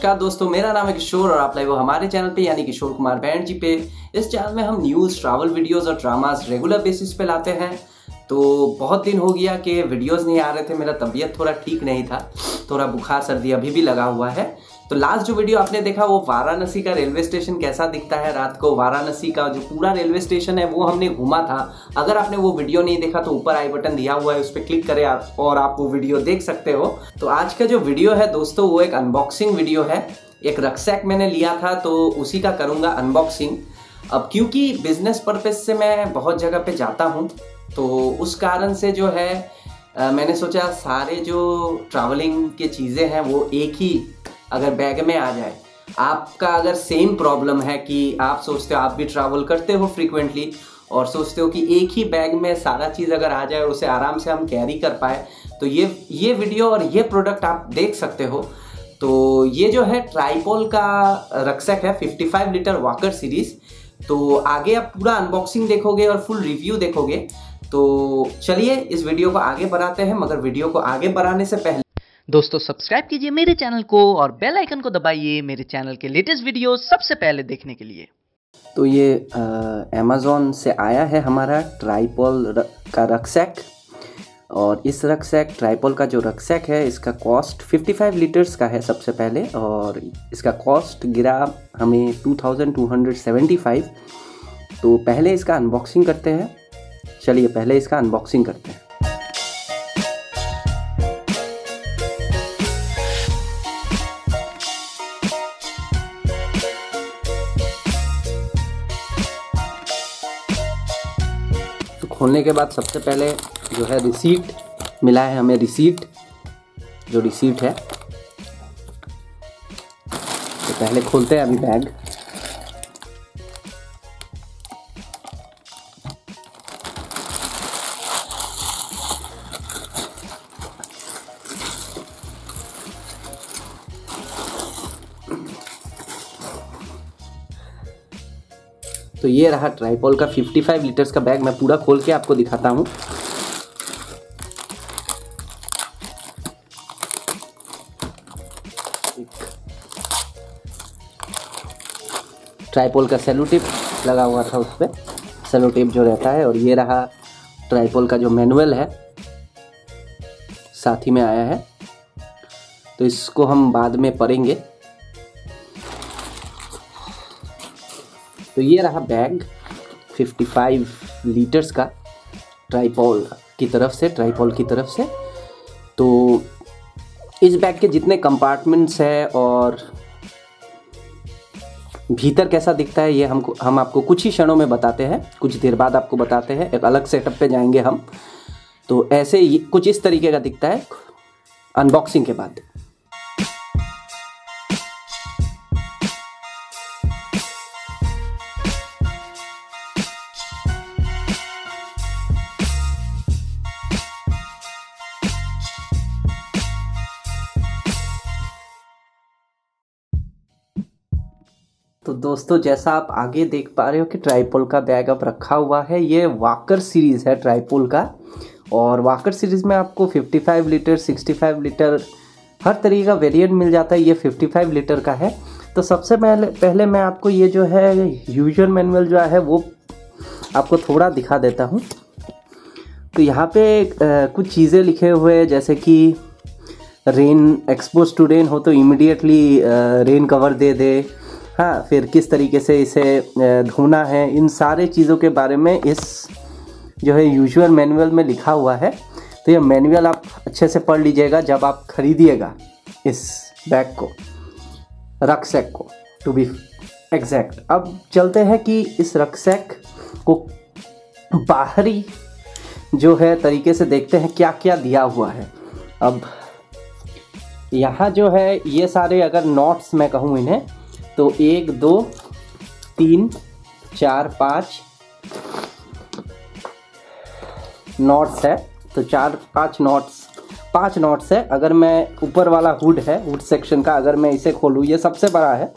नमस्कार दोस्तों, मेरा नाम है किशोर और आप लाइव हमारे चैनल पे, यानी किशोर कुमार बैंड जी पे। इस चैनल में हम न्यूज़ ट्रैवल वीडियोस और ड्रामास रेगुलर बेसिस पे लाते हैं। तो बहुत दिन हो गया कि वीडियोस नहीं आ रहे थे, मेरा तबीयत थोड़ा ठीक नहीं था, थोड़ा बुखार, सर्दी अभी भी लगा हुआ है। तो लास्ट जो वीडियो आपने देखा वो वाराणसी का रेलवे स्टेशन कैसा दिखता है रात को? वाराणसी का जो पूरा रेलवे स्टेशन है वो हमने घूमा था। अगर आपने वो वीडियो नहीं देखा तो ऊपर आई बटन दिया हुआ है उस पर क्लिक करें आप और आप वो वीडियो देख सकते हो। तो आज का जो वीडियो है दोस्तों वो एक अनबॉक्सिंग वीडियो है। एक रक्सैक मैंने लिया था तो उसी का करूँगा अनबॉक्सिंग अब क्योंकि बिज़नेस पर्पज से मैं बहुत जगह पे जाता हूँ तो उस कारण से जो है आ, मैंने सोचा सारे जो ट्रैवलिंग के चीज़ें हैं वो एक ही अगर बैग में आ जाए। आपका अगर सेम प्रॉब्लम है कि आप सोचते हो आप भी ट्रैवल करते हो फ्रीक्वेंटली और सोचते हो कि एक ही बैग में सारा चीज़ अगर आ जाए, उसे आराम से हम कैरी कर पाए तो ये ये वीडियो और ये प्रोडक्ट आप देख सकते हो। तो ये जो है ट्राईपोल का रक्सक है 55 लीटर वाकर सीरीज़ तो आगे आप पूरा अनबॉक्सिंग देखोगे और फुल रिव्यू देखोगे। तो चलिए इस वीडियो को आगे बढ़ाते हैं, मगर वीडियो को आगे बढ़ाने से पहले दोस्तों सब्सक्राइब कीजिए मेरे चैनल को और बेल आइकन को दबाइए मेरे चैनल के लेटेस्ट वीडियो सबसे पहले देखने के लिए। तो ये अमेज़ोन से आया है हमारा ट्राईपोल का रक्सैक और इस रक्सैक ट्राईपोल का जो रक्सैक है, इसका कॉस्ट 55 लीटर्स का है सबसे पहले। और इसका कॉस्ट गिरा हमें 2275 तो पहले इसका अनबॉक्सिंग करते हैं। चलिए, पहले इसका अनबॉक्सिंग करते हैं। खोलने के बाद सबसे पहले जो है रिसीट मिला है हमें रिसीट जो रिसीट है। तो पहले खोलते हैं अभी बैग ये रहा ट्राईपोल का 55 लीटर्स का बैग मैं पूरा खोल के आपको दिखाता हूँ। ट्राईपोल का सेलो टिप लगा हुआ था उस पर सेलो टिप जो रहता है और ये रहा ट्राईपोल का जो मैनुअल है, साथ ही में आया है। तो इसको हम बाद में पढ़ेंगे। तो ये रहा बैग 55 लीटर्स का ट्राईपोल की तरफ़ से ट्राईपोल की तरफ़ से। तो इस बैग के जितने कंपार्टमेंट्स हैं और भीतर कैसा दिखता है, ये हमको, हम आपको कुछ ही क्षणों में बताते हैं। कुछ देर बाद आपको बताते हैं, एक अलग सेटअप पे जाएँगे हम। तो ऐसे कुछ इस तरीके का दिखता है अनबॉक्सिंग के बाद। तो दोस्तों, जैसा आप आगे देख पा रहे हो कि ट्राईपोल का बैग अब रखा हुआ है। ये वाकर सीरीज़ है ट्राईपोल का। और वाकर सीरीज़ में आपको 55 लीटर 65 लीटर हर तरीके का वेरिएंट मिल जाता है। ये 55 लीटर का है। तो सबसे पहले पहले मैं आपको ये जो है यूज़र मैनुअल जो है, वो आपको थोड़ा दिखा देता हूँ। तो यहाँ पे कुछ चीज़ें लिखे हुए हैं, जैसे कि रेन एक्सपोज टू रेन हो तो इमिडिएटली रेन कवर दे दे। हाँ फिर किस तरीके से इसे धोना है, इन सारे चीज़ों के बारे में इस जो है यूजुअल मैनुअल में लिखा हुआ है। तो ये मैनुअल आप अच्छे से पढ़ लीजिएगा जब आप खरीदिएगा इस बैग को रक्सैक को टू बी एग्जैक्ट अब चलते हैं कि इस रक्सैक को बाहरी जो है तरीके से देखते हैं क्या क्या दिया हुआ है। अब यहाँ जो है ये सारे अगर नोट्स मैं कहूँ इन्हें तो एक, दो, तीन, चार, पाँच। नॉट्स है तो चार, पाँच नॉट्स पाँच नॉट्स है, अगर मैं ऊपर वाला हुड है हुड सेक्शन का, अगर मैं इसे खोलूँ, ये सबसे बड़ा है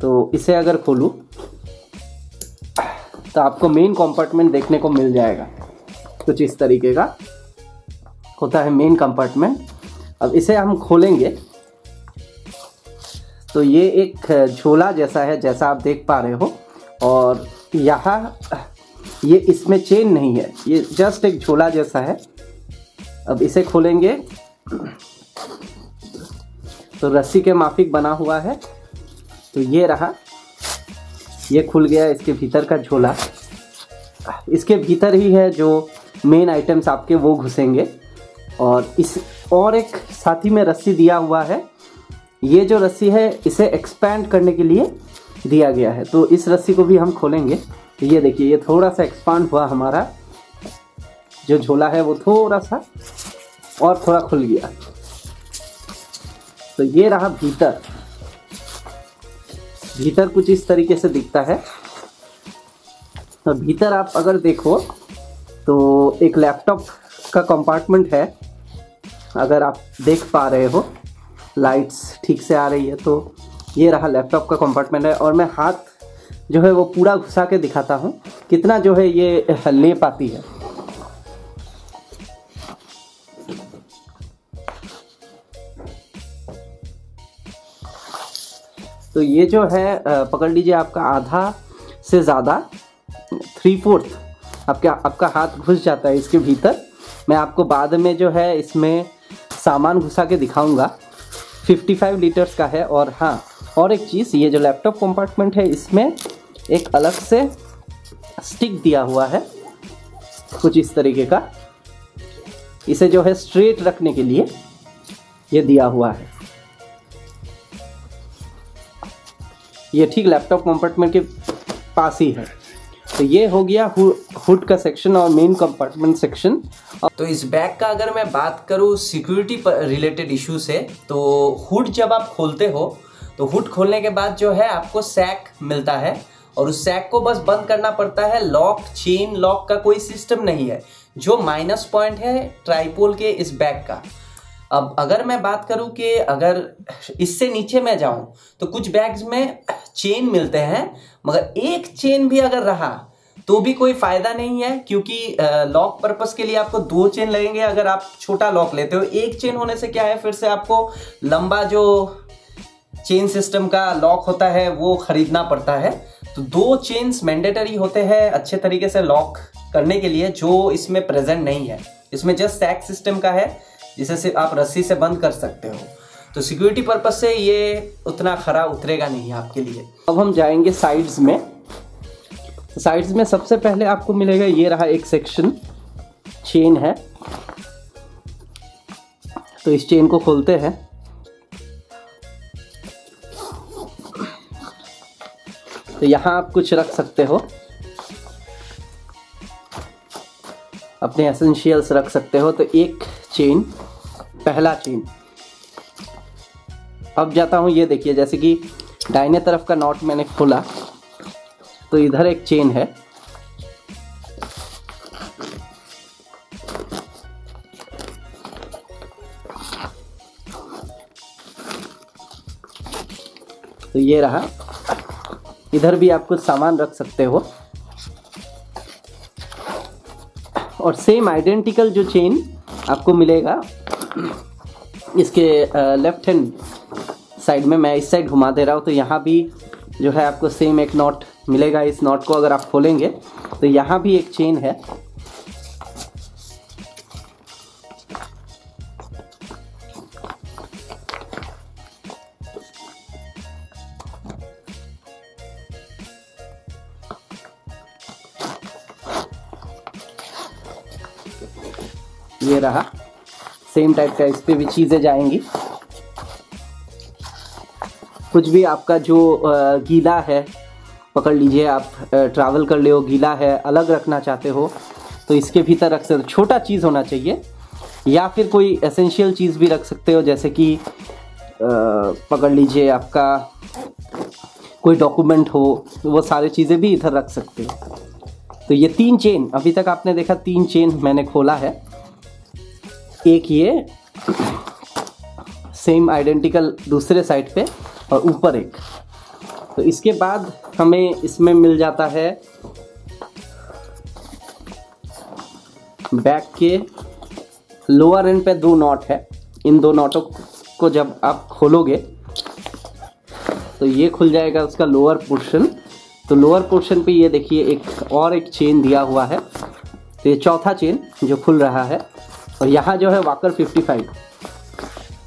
तो इसे अगर खोलूँ तो आपको मेन कंपार्टमेंट देखने को मिल जाएगा। कुछ इस तरीके का होता है मेन कंपार्टमेंट अब इसे हम खोलेंगे तो ये एक झोला जैसा है, जैसा आप देख पा रहे हो। और यहाँ, ये इसमें चेन नहीं है, ये जस्ट एक झोला जैसा है। अब इसे खोलेंगे। तो रस्सी के माफिक बना हुआ है। तो ये रहा। ये खुल गया इसके भीतर का झोला। इसके भीतर ही है जो मेन आइटम्स आपके वो घुसेंगे। और इस, और एक साथी में रस्सी दिया हुआ है। ये जो रस्सी है, इसे एक्सपैंड करने के लिए दिया गया है। तो इस रस्सी को भी हम खोलेंगे। ये देखिए, ये थोड़ा सा एक्सपांड हुआ हमारा। जो झोला है, वो थोड़ा सा और थोड़ा खुल गया। तो ये रहा भीतर। भीतर कुछ इस तरीके से दिखता है। तो भीतर आप अगर देखो तो एक लैपटॉप का कंपार्टमेंट है। अगर आप देख पा रहे हो लाइट्स ठीक से आ रही है तो ये रहा लैपटॉप का कंपार्टमेंट है और मैं हाथ जो है वो पूरा घुसा के दिखाता हूँ, कितना जो है ये ले पाती है। तो ये जो है पकड़ लीजिए आपका आधा से ज़्यादा थ्री फोर्थ आपका आपका हाथ घुस जाता है इसके भीतर। मैं आपको बाद में जो है इसमें सामान घुसा के दिखाऊँगा। 55 लीटर्स का है और हाँ और एक चीज़, ये जो लैपटॉप कंपार्टमेंट है, इसमें एक अलग से स्टिक दिया हुआ है, कुछ इस तरीके का। इसे जो है स्ट्रेट रखने के लिए ये दिया हुआ है। ये ठीक लैपटॉप कंपार्टमेंट के पास ही है। तो ये हो गया हुड का सेक्शन और मेन कंपार्टमेंट सेक्शन तो इस बैग का अगर मैं बात करूँ सिक्योरिटी रिलेटेड इशू से तो हुड जब आप खोलते हो तो हुड खोलने के बाद जो है आपको सैक मिलता है। और उस सैक को बस बंद करना पड़ता है। लॉक चेन लॉक का कोई सिस्टम नहीं है। जो माइनस पॉइंट है ट्राईपोल के इस बैग का। अब अगर मैं बात करूँ कि अगर इससे नीचे मैं जाऊँ तो कुछ बैग्स में चेन मिलते हैं, मगर एक चेन भी अगर रहा तो भी कोई फ़ायदा नहीं है, क्योंकि लॉक पर्पस के लिए आपको दो चेन लगेंगे, अगर आप छोटा लॉक लेते हो। एक चेन होने से क्या है, फिर से आपको लंबा जो चेन सिस्टम का लॉक होता है, वो खरीदना पड़ता है। तो दो चेन्स मैंडेटरी होते हैं अच्छे तरीके से लॉक करने के लिए, जो इसमें प्रेजेंट नहीं है। इसमें जस्ट सैक सिस्टम का है जिसे से आप रस्सी से बंद कर सकते हो। तो सिक्योरिटी पर्पज से ये उतना खरा उतरेगा नहीं आपके लिए। अब हम जाएँगे साइड्स में। साइड्स में सबसे पहले आपको मिलेगा ये रहा एक सेक्शन चेन है। तो इस चेन को खोलते हैं। तो यहाँ आप कुछ रख सकते हो। अपने एसेंशियल्स रख सकते हो। तो एक चेन, पहला चेन। अब जाता हूँ, ये देखिए, जैसे कि दाहिने तरफ़ का नॉट मैंने खोला तो इधर एक चेन है। तो ये रहा। इधर भी आप कुछ सामान रख सकते हो। और सेम आइडेंटिकल जो चेन आपको मिलेगा। इसके लेफ़्ट हैंड साइड में मैं इस साइड घुमा दे रहा हूँ तो यहाँ भी जो है आपको सेम एक नॉट मिलेगा। इस नॉट को अगर आप खोलेंगे तो यहाँ भी एक चेन है। रहा। सेम टाइप का इस पर भी चीज़ें जाएँगी। कुछ भी आपका जो गीला है, पकड़ लीजिए आप ट्रैवल कर ले हो, गीला है, अलग रखना चाहते हो तो इसके भीतर रख सकते छोटा चीज़ होना चाहिए। या फिर कोई एसेंशियल चीज़ भी रख सकते हो, जैसे कि पकड़ लीजिए आपका कोई डॉक्यूमेंट हो, वो सारी चीज़ें भी इधर रख सकते हो। तो ये तीन चेन अभी तक आपने देखा तीन चेन मैंने खोला है। एक ये सेम आइडेंटिकल दूसरे साइड पे और ऊपर एक। तो इसके बाद हमें इसमें मिल जाता है बैक के लोअर एंड पे दो नॉट है। इन दो नॉटों को जब आप खोलोगे तो ये खुल जाएगा उसका लोअर पोर्शन तो लोअर पोर्शन पे ये देखिए एक और एक चेन दिया हुआ है। तो ये चौथा चेन जो खुल रहा है। और यहाँ जो है वाकर 55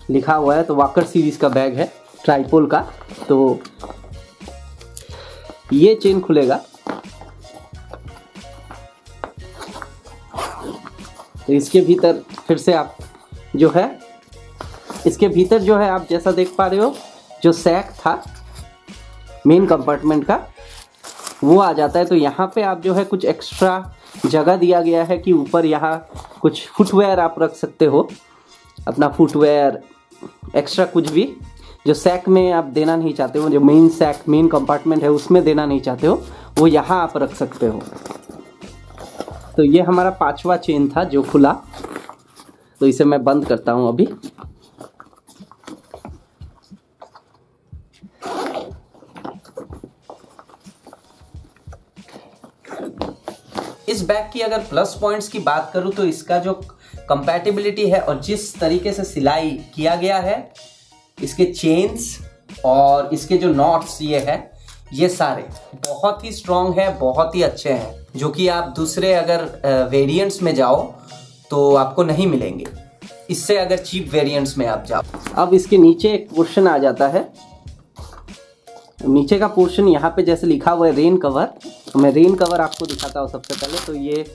लिखा हुआ है तो वाकर सीरीज़ का बैग है ट्राईपोल का। तो ये चेन खुलेगा। तो इसके भीतर फिर से आप जो है, इसके भीतर जो है आप जैसा देख पा रहे हो, जो सैक था मेन कंपार्टमेंट का, वो आ जाता है। तो यहाँ पे आप जो है कुछ एक्स्ट्रा जगह दिया गया है कि ऊपर यहाँ कुछ फुटवेयर आप रख सकते हो। अपना फुटवेयर एक्स्ट्रा कुछ भी, जो सैक में आप देना नहीं चाहते हो, जो मेन सैक मेन कंपार्टमेंट है, उसमें देना नहीं चाहते हो, वो यहाँ आप रख सकते हो। तो ये हमारा पांचवा चेन था जो खुला। तो इसे मैं बंद करता हूँ अभी। इस बैग की अगर प्लस पॉइंट्स की बात करूँ तो इसका जो कंपैटिबिलिटी है और जिस तरीके से सिलाई किया गया है, इसके चेन्स और इसके जो नॉट्स ये है, ये सारे बहुत ही स्ट्रॉन्ग है, बहुत ही अच्छे हैं, जो कि आप दूसरे अगर वेरिएंट्स में जाओ तो आपको नहीं मिलेंगे। इससे अगर चीप वेरिएंट्स में आप जाओ। अब इसके नीचे एक पोर्शन आ जाता है। नीचे का पोर्शन यहाँ पे जैसे लिखा हुआ है रेन कवर तो मैं रेन कवर आपको दिखाता हूँ सबसे पहले तो ये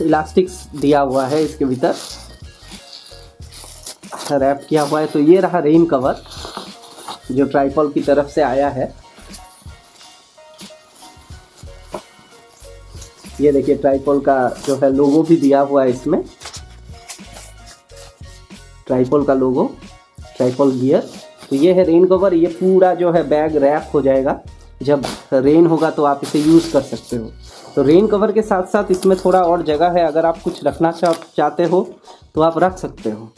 इलास्टिक्स दिया हुआ है इसके भीतर। रैप किया हुआ है तो ये रहा रेन कवर जो ट्राईपॉल की तरफ़ से आया है। ये देखिए ट्राईपॉल का जो है लोगो भी दिया हुआ है इसमें। ट्राईपॉल का लोगो ट्राईपॉल गियर तो ये है रेन कवर ये पूरा जो है बैग रैप हो जाएगा। जब रेन होगा तो आप इसे यूज़ कर सकते हो। तो रेन कवर के साथ साथ इसमें थोड़ा और जगह है, अगर आप कुछ रखना चाह, चाहते हो तो आप रख सकते हो।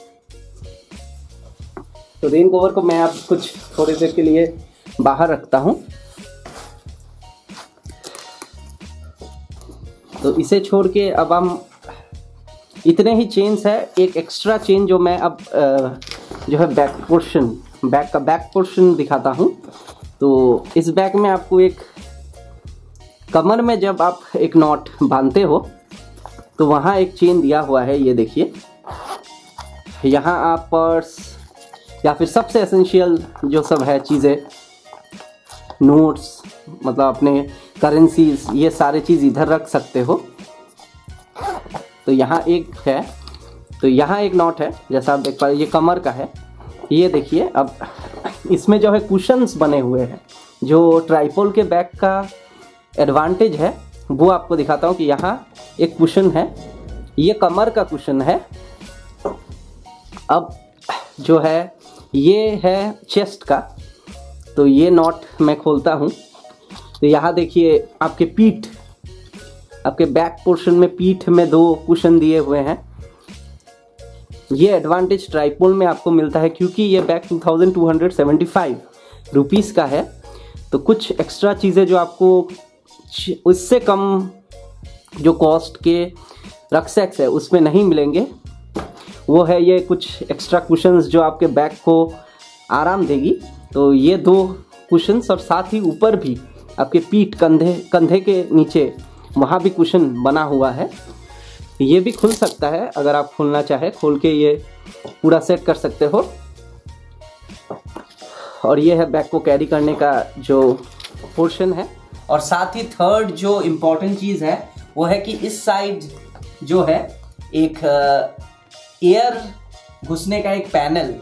तो रेन कवर को मैं आप कुछ थोड़ी देर के लिए बाहर रखता हूँ। तो इसे छोड़ के अब हम, इतने ही चेन्स है, एक एक्स्ट्रा चेन जो मैं अब जो है बैक पोर्शन बैक का बैक पोर्शन दिखाता हूँ। तो इस बैग में आपको एक कमर में जब आप एक नॉट बांधते हो तो वहाँ एक चेन दिया हुआ है, ये देखिए। यहाँ आप पर्स या फिर सबसे एसेंशियल जो सब है चीज़ें नोट्स मतलब अपने करेंसीज ये सारे चीज़ इधर रख सकते हो। तो यहाँ एक है तो यहाँ एक नॉट है, जैसा आप देख पा रहे ये कमर का है। ये देखिए, अब इसमें जो है कुशंस बने हुए हैं, जो ट्राईपोल के बैग का एडवांटेज है, वो आपको दिखाता हूँ कि यहाँ एक कुशन है, ये कमर का कुशन है, अब जो है, ये है चेस्ट का तो ये नॉट मैं खोलता हूँ तो यहाँ देखिए आपके पीठ, आपके बैक पोर्शन में पीठ में दो कुशन दिए हुए हैं ये एडवांटेज ट्राईपोल में आपको मिलता है क्योंकि ये bag two thousand two hundred seventy five rupees का है। तो कुछ एक्स्ट्रा चीज़ें जो आपको उससे कम जो कॉस्ट के रक्सैक्स है, उसमें नहीं मिलेंगे। वो है ये कुछ एक्स्ट्रा कुशंस जो आपके बैग को आराम देगी। तो ये दो कुशंस और साथ ही ऊपर भी आपके पीठ कंधे कंधे के नीचे, वहाँ भी कुशन बना हुआ है। ये भी खुल सकता है, अगर आप खोलना चाहे, खोल के ये पूरा सेट कर सकते हो। और ये है बैग को कैरी करने का जो पोर्शन है। और साथ ही थर्ड जो इम्पोर्टेंट चीज़ है, वो है कि इस साइड जो है, एक एयर घुसने का एक पैनल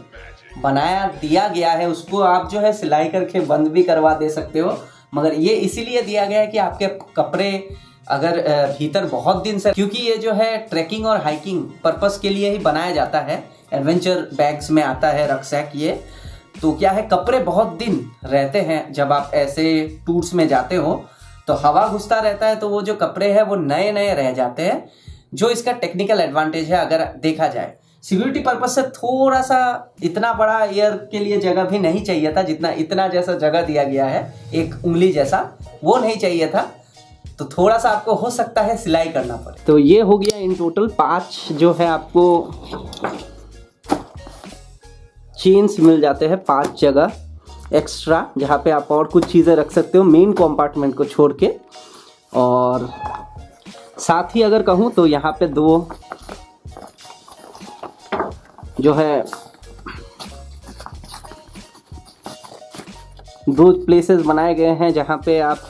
बनाया, दिया गया है। उसको आप जो है सिलाई करके बंद भी करवा दे सकते हो। मगर ये इसीलिए दिया गया है कि आपके कपड़े अगर भीतर बहुत दिन से, क्योंकि ये जो है ट्रैकिंग और हाइकिंग पर्पस के लिए ही बनाया जाता है, एडवेंचर बैग्स में आता है, रक्सैक ये तो क्या है, कपड़े बहुत दिन रहते हैं, जब आप ऐसे टूर्स में जाते हो तो हवा घुसता रहता है तो वो जो कपड़े हैं, वो नए नए रह जाते हैं, जो इसका टेक्निकल एडवांटेज है, अगर देखा जाए। सिक्योरिटी पर्पज से थोड़ा सा इतना बड़ा एयर के लिए जगह भी नहीं चाहिए था, जितना इतना जैसा जगह दिया गया है, एक उंगली जैसा, वो नहीं चाहिए था। तो थोड़ा सा आपको हो सकता है सिलाई करना पड़े। तो ये हो गया इन टोटल पाँच जो है आपको चेन्स मिल जाते हैं पाँच जगह एक्स्ट्रा जहाँ पे आप और कुछ चीज़ें रख सकते हो मेन कंपार्टमेंट को छोड़ के। और साथ ही अगर कहूँ तो यहाँ पे दो जो है दो प्लेसेस बनाए गए हैं जहाँ पे आप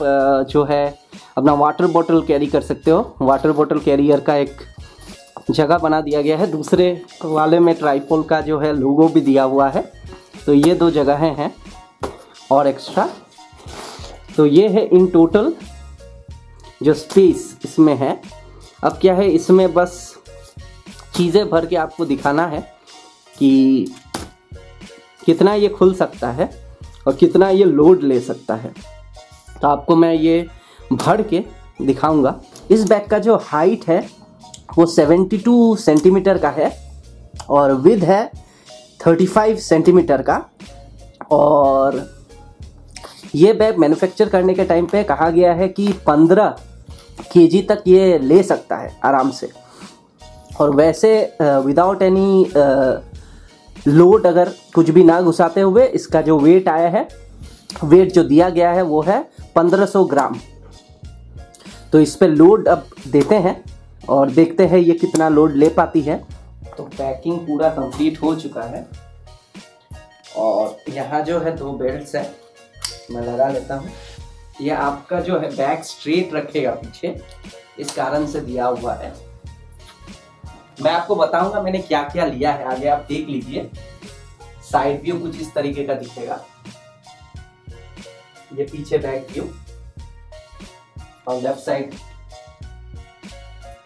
जो है अपना वाटर बॉटल कैरी कर सकते हो। वाटर बॉटल कैरियर का एक जगह बना दिया गया है। दूसरे वाले में ट्राईपोल का जो है लोगो भी दिया हुआ है। तो ये दो जगहें हैं और एक्स्ट्रा तो ये है इन टोटल जो स्पेस इसमें है। अब क्या है, इसमें बस चीज़ें भर के आपको दिखाना है कि कितना ये खुल सकता है और कितना ये लोड ले सकता है। तो आपको मैं ये भर के दिखाऊँगा। इस बैग का जो हाइट है, वो 72 सेंटीमीटर का है और विद है 35 सेंटीमीटर का। और ये बैग मैन्युफैक्चर करने के टाइम पे कहा गया है कि 15 केजी तक ये ले सकता है आराम से। और वैसे विदाउट एनी लोड अगर कुछ भी ना घुसाते हुए इसका जो वेट आया है वेट जो दिया गया है वो है 1500 ग्राम। तो इस पर लोड अब देते हैं और देखते हैं ये कितना लोड ले पाती है। तो पैकिंग पूरा कंप्लीट हो चुका है। और यहाँ जो है दो बेल्ट है। मैं लगा लेता हूँ। ये आपका जो है बैक स्ट्रेट रखेगा पीछे। इस कारण से दिया हुआ है। मैं आपको बताऊँगा मैंने क्या क्या लिया है। आगे आप देख लीजिए। साइड व्यू कुछ इस तरीके का दिखेगा। ये पीछे बैक व्यू और लेफ़्ट साइड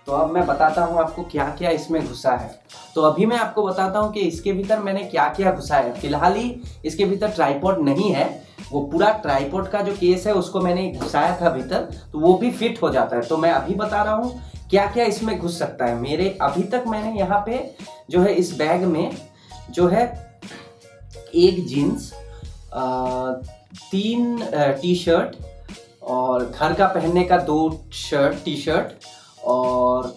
तो अब मैं बताता हूँ आपको क्या क्या इसमें घुसा है। तो अभी मैं आपको बताता हूँ कि इसके भीतर मैंने क्या क्या घुसा है। फ़िलहाल ही इसके भीतर ट्राईपोर्ड नहीं है। वो पूरा ट्राईपोर्ड का जो केस है, उसको मैंने घुसाया था भीतर तो वो भी फिट हो जाता है। तो मैं अभी बता रहा हूँ क्या क्या इसमें घुस सकता है। मेरे अभी तक मैंने यहाँ पे जो है इस बैग में जो है एक जीन्स तीन टी शर्ट और घर का पहनने का दो शर्ट टी शर्ट और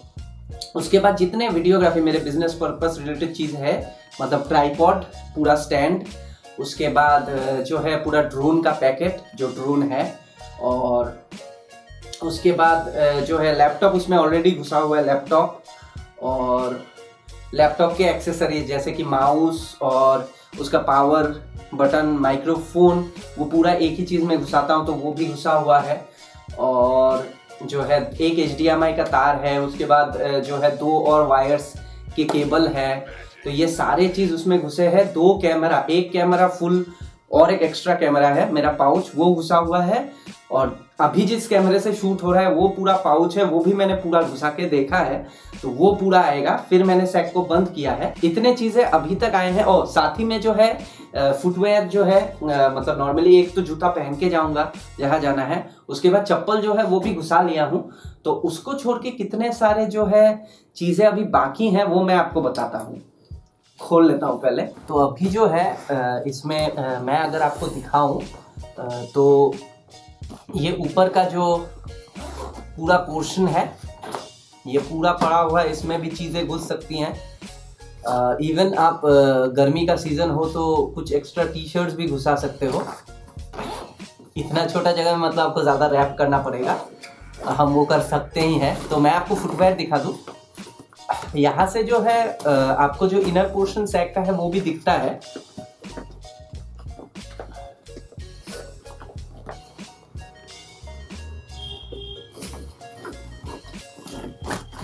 उसके बाद जितने वीडियोग्राफी मेरे बिज़नेस पर्पस रिलेटेड चीज़ है मतलब ट्राईपॉड पूरा स्टैंड उसके बाद जो है पूरा ड्रोन का पैकेट जो ड्रोन है, और उसके बाद जो है लैपटॉप उसमें ऑलरेडी घुसा हुआ है लैपटॉप और लैपटॉप के एक्सेसरीज जैसे कि माउस और उसका पावर बटन, माइक्रोफोन, वो पूरा एक ही चीज़ में घुसाता हूँ तो वो भी घुसा हुआ है। और जो है, एक एचडीएमआई का तार है, उसके बाद जो है दो और वायर्स के केबल है। तो ये सारे चीज़ उसमें घुसे हैं। दो कैमरा, एक कैमरा फुल और एक एक्स्ट्रा कैमरा है। मेरा पाउच वो घुसा हुआ है। और अभी जिस कैमरे से शूट हो रहा है, वो पूरा पाउच है, वो भी मैंने पूरा घुसा के देखा है तो वो पूरा आएगा। फिर मैंने सेट को बंद किया है। इतने चीज़ें अभी तक आए हैं। और साथ ही में जो है फुटवेयर जो है मतलब नॉर्मली एक तो जूता पहन के जाऊँगा जहाँ जाना है। उसके बाद चप्पल जो है, वो भी घुसा लिया हूँ। तो उसको छोड़ के कितने सारे जो है, चीज़ें अभी बाकी हैं, वो मैं आपको बताता हूँ। खोल लेता हूँ पहले। तो अभी जो है इसमें मैं अगर आपको दिखाऊँ तो ये ऊपर का जो पूरा पोर्शन है, ये पूरा पड़ा हुआ है, इसमें भी चीज़ें घुस सकती हैं। इवन आप गर्मी का सीज़न हो तो कुछ एक्स्ट्रा टी शर्ट्स भी घुसा सकते हो। इतना छोटा जगह में मतलब आपको ज़्यादा रैप करना पड़ेगा। हम वो कर सकते ही हैं। तो मैं आपको फुटवेयर दिखा दूँ। यहाँ से जो है आपको जो इनर पोर्शन सैक का है, वो भी दिखता है।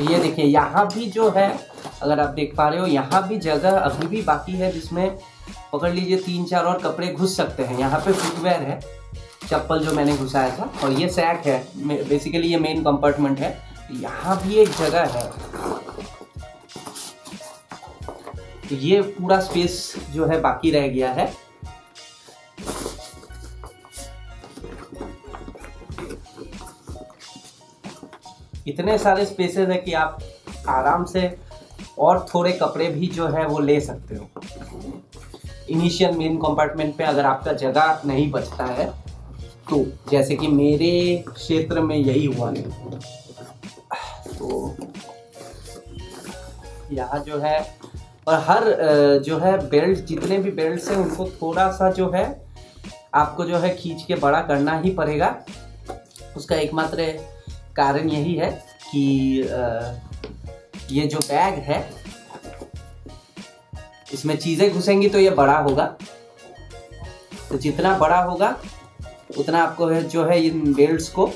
तो ये देखिए, यहाँ भी जो है, अगर आप देख पा रहे हो, यहाँ भी जगह अभी भी बाकी है जिसमें पकड़ लीजिए तीन चार और कपड़े घुस सकते हैं। यहाँ पे फुटवेयर है, चप्पल जो मैंने घुसाया था, और ये सैक है बेसिकली ये मेन कंपार्टमेंट है। यहाँ भी एक जगह है। तो ये पूरा स्पेस जो है बाकी रह गया है। इतने सारे स्पेसेस है कि आप आराम से और थोड़े कपड़े भी जो है वो ले सकते हो। इनिशियल मेन कंपार्टमेंट पे अगर आपका जगह नहीं बचता है तो जैसे कि मेरे क्षेत्र में यही हुआ है। तो यहाँ जो है, और हर जो है बेल्ट जितने भी बेल्ट हैं, उनको थोड़ा सा जो है, आपको जो है खींच के बड़ा करना ही पड़ेगा। उसका एकमात्र कारण यही है कि ये जो बैग है, इसमें चीज़ें घुसेंगी तो ये बड़ा होगा। तो जितना बड़ा होगा, उतना आपको है, जो है इन बेल्ट्स को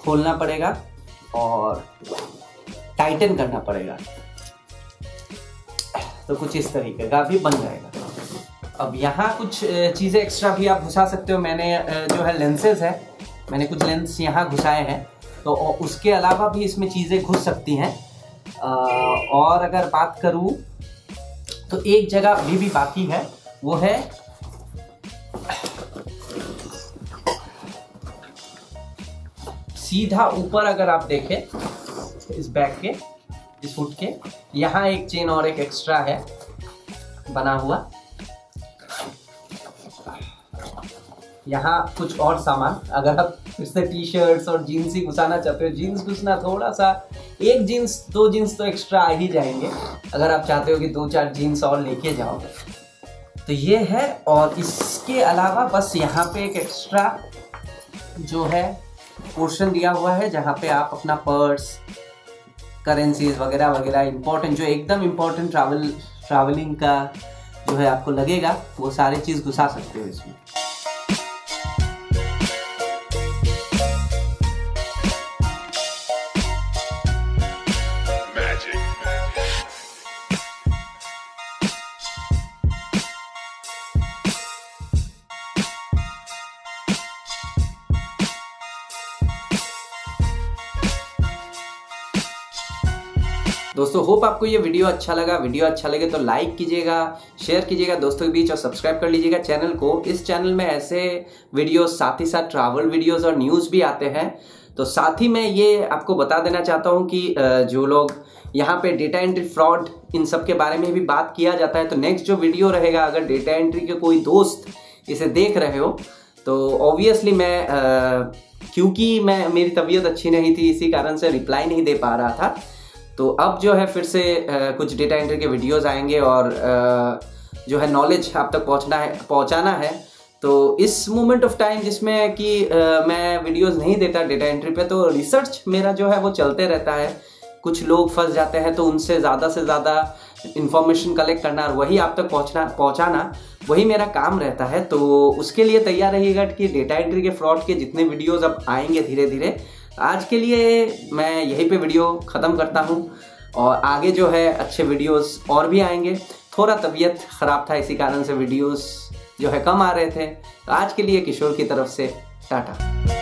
खोलना पड़ेगा और टाइटन करना पड़ेगा। तो कुछ इस तरीके का भी बन जाएगा। अब यहाँ कुछ चीज़ें एक्स्ट्रा भी आप घुसा सकते हो। मैंने जो है लेंसेज है मैंने कुछ लेंस यहाँ घुसाए हैं तो उसके अलावा भी इसमें चीज़ें घुस सकती हैं। और अगर बात करूँ तो एक जगह अभी भी बाकी है, वो है सीधा ऊपर अगर आप देखें, इस बैग के, इस फुट के, यहाँ एक चेन और एक एक्स्ट्रा है, बना हुआ। यहाँ कुछ और सामान। अगर आप फिर से टी शर्ट्स और जीन्स ही घुसाना चाहते हो जीन्स घुसना थोड़ा सा, एक जीन्स दो जीन्स तो एक्स्ट्रा आ ही जाएँगे। अगर आप चाहते हो कि दो चार जीन्स और लेके जाओ। तो ये है, और इसके अलावा बस यहाँ पे एक एक्स्ट्रा जो है पोर्शन दिया हुआ है, जहाँ पे आप अपना पर्स करेंसीज वगैरह वगैरह इम्पोर्टेंट जो एकदम इम्पोर्टेंट ट्रैवल ट्रैवलिंग का जो है आपको लगेगा, वो सारी चीज़ घुसा सकते हो इसमें। दोस्तों, होप आपको ये वीडियो अच्छा लगा। वीडियो अच्छा लगे तो लाइक कीजिएगा शेयर कीजिएगा दोस्तों के बीच और सब्सक्राइब कर लीजिएगा चैनल को। इस चैनल में ऐसे वीडियोस साथ ही साथ ट्रैवल वीडियोस और न्यूज़ भी आते हैं। तो साथ ही मैं ये आपको बता देना चाहता हूँ कि जो लोग यहाँ पे डेटा एंट्री फ्रॉड इन सब के बारे में भी बात किया जाता है तो नेक्स्ट जो वीडियो रहेगा, अगर डेटा एंट्री के कोई दोस्त इसे देख रहे हो तो ऑब्वियसली मैं क्योंकि मैं, मेरी तबीयत अच्छी नहीं थी, इसी कारण से रिप्लाई नहीं दे पा रहा था। तो अब जो है फिर से कुछ डेटा एंट्री के वीडियोस आएँगे और जो है नॉलेज आप तक पहुँचना है, पहुंचाना है। तो इस मोमेंट ऑफ़ टाइम जिसमें कि मैं वीडियोस नहीं देता डेटा एंट्री पे तो रिसर्च मेरा जो है वो चलते रहता है। कुछ लोग फंस जाते हैं तो उनसे ज़्यादा से ज़्यादा इन्फॉर्मेशन कलेक्ट करना और वही आप तक पहुँचना, पहुंचाना, वही मेरा काम रहता है। तो उसके लिए तैयार रहिएगा कि डेटा एंट्री के फ्रॉड के जितने वीडियोस अब आएँगे धीरे धीरे आज के लिए मैं यहीं पे वीडियो ख़त्म करता हूँ और आगे जो है अच्छे वीडियोस और भी आएँगे। थोड़ा तबीयत ख़राब था इसी कारण से वीडियोस जो है कम आ रहे थे। तो आज के लिए किशोर की तरफ़ से टाटा।